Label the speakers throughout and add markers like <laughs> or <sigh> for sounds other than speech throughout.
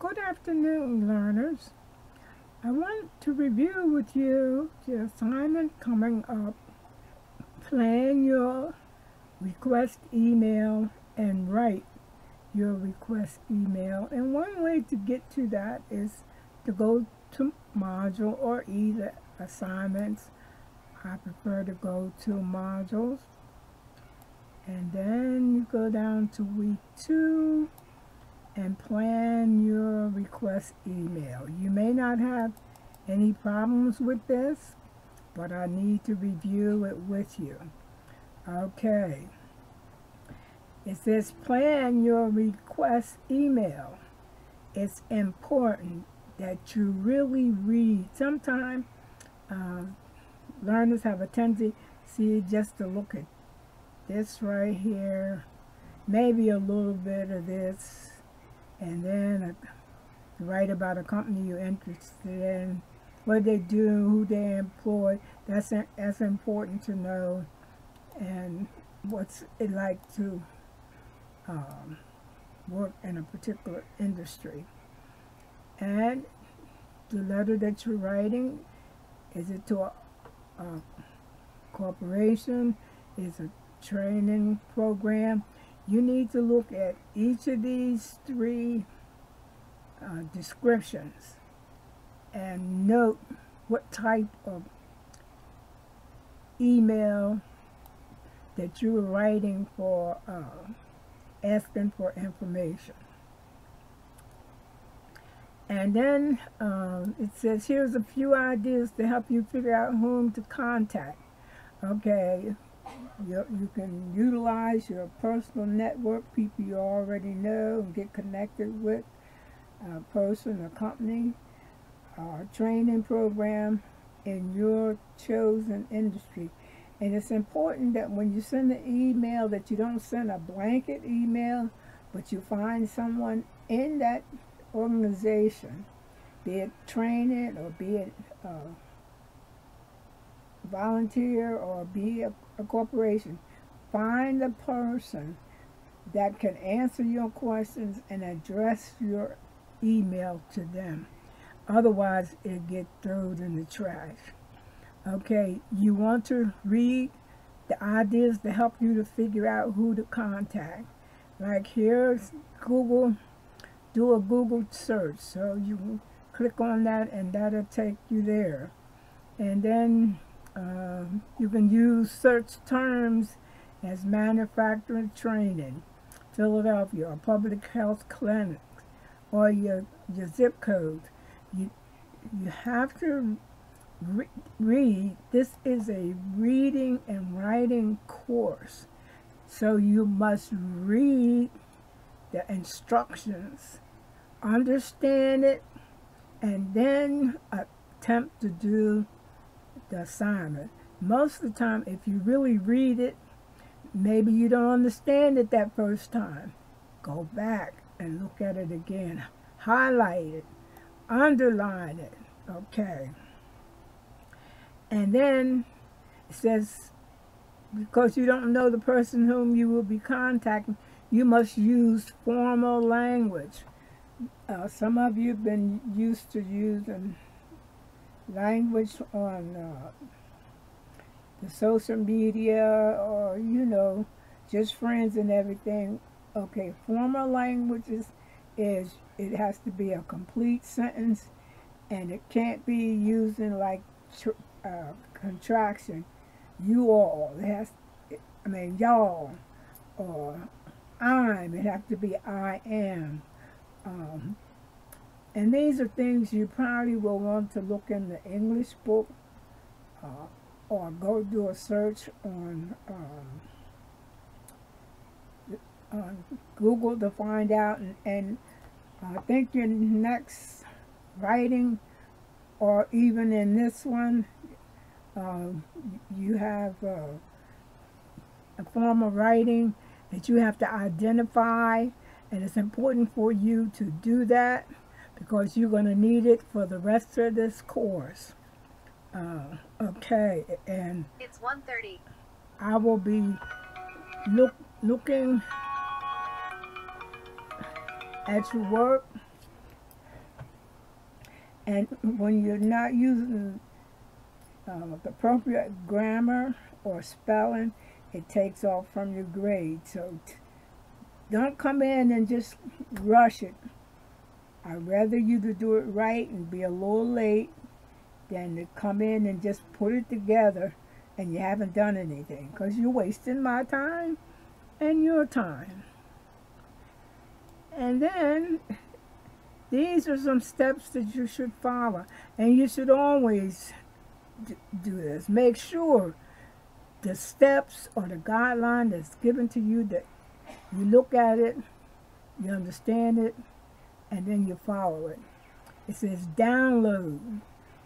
Speaker 1: Good afternoon, learners. I want to review with you the assignment coming up. Plan your request email and write your request email. And one way to get to that is to go to module or either assignments. I prefer to go to modules. And then you go down to week two and plan your request email. You may not have any problems with this, but I need to review it with you. Okay. It says plan your request email. It's important that you really read. Sometimes uh, learners have a tendency see just to look at this right here, maybe a little bit of this, and then write about a company you're interested in, what they do, who they employ. That's that's important to know, and what's it like to um, work in a particular industry. And the letter that you're writing, is it to a, a corporation? Is a training program? You need to look at each of these three uh, descriptions and note what type of email that you're writing for uh, asking for information. And then um, it says, here's a few ideas to help you figure out whom to contact. Okay, you, you can utilize your personal network, people you already know, and get connected with a person, a company, or training program in your chosen industry. And it's important that when you send an email that you don't send a blanket email, but you find someone in that organization, be it training or be it uh, volunteer or be a, a corporation, find the person that can answer your questions and address your email to them. Otherwise, it get thrown in the trash. Okay, you want to read the ideas to help you to figure out who to contact. Like here's Google, do a Google search. So you click on that and that'll take you there. And then um, you can use search terms as manufacturing training, Philadelphia, or public health clinic, or your, your zip code. You, you have to re read. This is a reading and writing course. So you must read the instructions, understand it, and then attempt to do the assignment. Most of the time, if you really read it, maybe you don't understand it that first time. Go back and look at it again. Highlight it. Underline it. Okay. And then it says, because you don't know the person whom you will be contacting, you must use formal language. Uh, some of you have been used to using language on uh, the social media or, you know, just friends and everything. Okay, formal languages is, it has to be a complete sentence and it can't be using like uh, contraction. You all, it has, I mean, y'all, or I'm, it has to be I am. Um, and these are things you probably will want to look in the English book uh, or go do a search on, um, on Google to find out. And, and I think your next writing or even in this one, uh, you have uh, a form of writing that you have to identify and it's important for you to do that because you're going to need it for the rest of this course. Uh, okay, and
Speaker 2: it's 1.30.
Speaker 1: I will be look looking at your work And when you're not using uh, the appropriate grammar or spelling, it takes off from your grade. So don't come in and just rush it. I'd rather you to do it right and be a little late than to come in and just put it together and you haven't done anything because you're wasting my time and your time. And then these are some steps that you should follow and you should always do this. Make sure the steps or the guideline that's given to you that you look at it, you understand it, and then you follow it. It says download,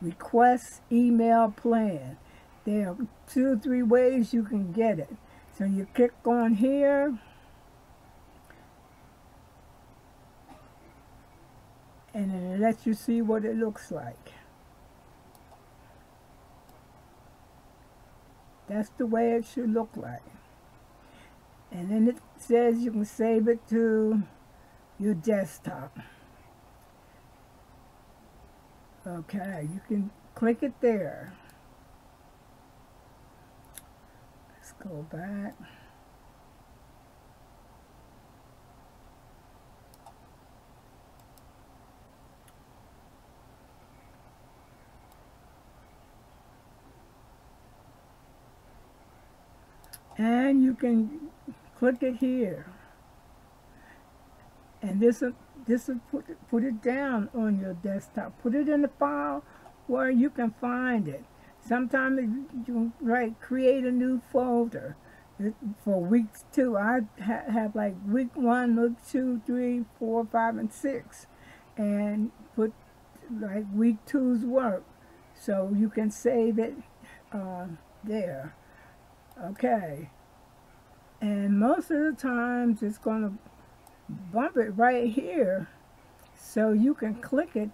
Speaker 1: request email plan. There are two or three ways you can get it. So you click on here, and it lets you see what it looks like. That's the way it should look like. And then it says you can save it to your desktop. Okay, you can click it there. Let's go back. and you can click it here and this will this will put put it down on your desktop. Put it in the file where you can find it. Sometimes you write create a new folder. For weeks two I ha have like week one week two three four five and six. And put like week two's work. So you can save it uh, there. Okay. And most of the times it's going to bump it right here so you can click it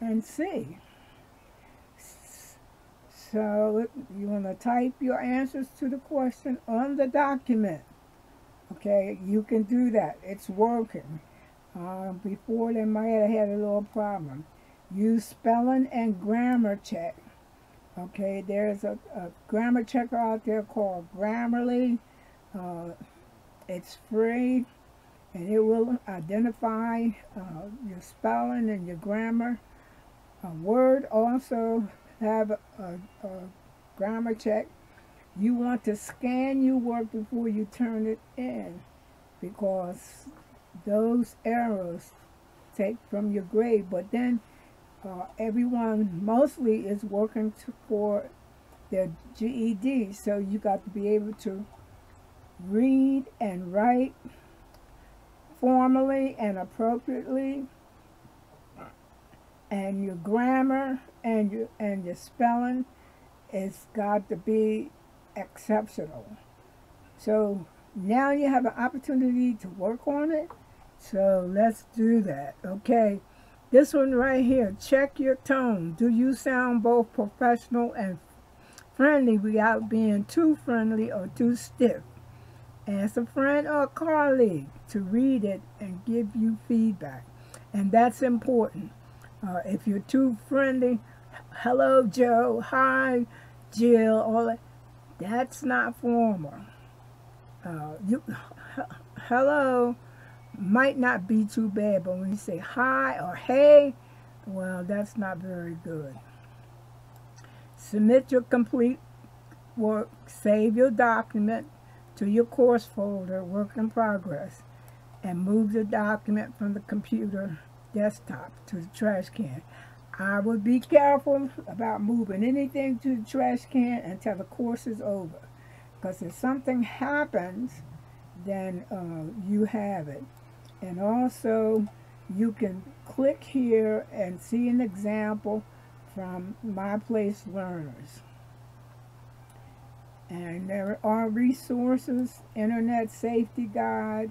Speaker 1: and see. So you want to type your answers to the question on the document. Okay, you can do that. It's working. Uh, before they might have had a little problem. Use spelling and grammar check. Okay, there's a, a grammar checker out there called Grammarly. Uh, it's free and it will identify uh, your spelling and your grammar. Word also have a, a, a grammar check. You want to scan your work before you turn it in because those errors take from your grade. But then uh, everyone mostly is working to, for their GED. So you got to be able to read and write formally and appropriately and your grammar and your and your spelling is got to be exceptional. So now you have an opportunity to work on it. So let's do that. Okay. This one right here, check your tone. Do you sound both professional and friendly without being too friendly or too stiff? Ask a friend or a colleague to read it and give you feedback. And that's important. Uh, if you're too friendly, hello Joe, hi Jill, all that, that's not formal. Uh, you, <laughs> hello, might not be too bad, but when you say hi or hey, well, that's not very good. Submit your complete work, save your document to your course folder, work in progress, and move the document from the computer desktop to the trash can. I would be careful about moving anything to the trash can until the course is over. Because if something happens, then uh, you have it and also you can click here and see an example from My Place Learners. And there are resources, Internet Safety Guide,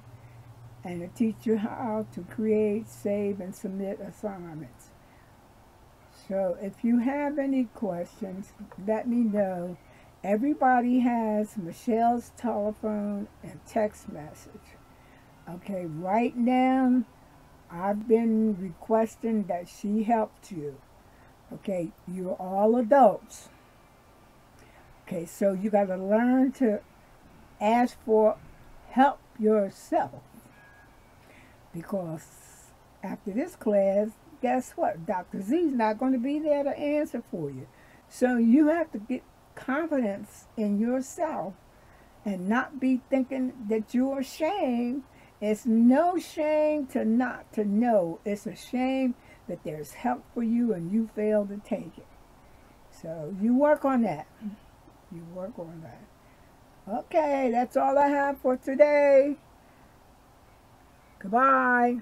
Speaker 1: and it teach you how to create, save, and submit assignments. So if you have any questions, let me know. Everybody has Michelle's telephone and text message. Okay, right now, I've been requesting that she helped you. Okay, you're all adults. Okay, so you got to learn to ask for help yourself. Because after this class, guess what? Dr. Z is not going to be there to answer for you. So you have to get confidence in yourself and not be thinking that you're ashamed. It's no shame to not to know. It's a shame that there's help for you and you fail to take it. So you work on that. You work on that. Okay, that's all I have for today. Goodbye.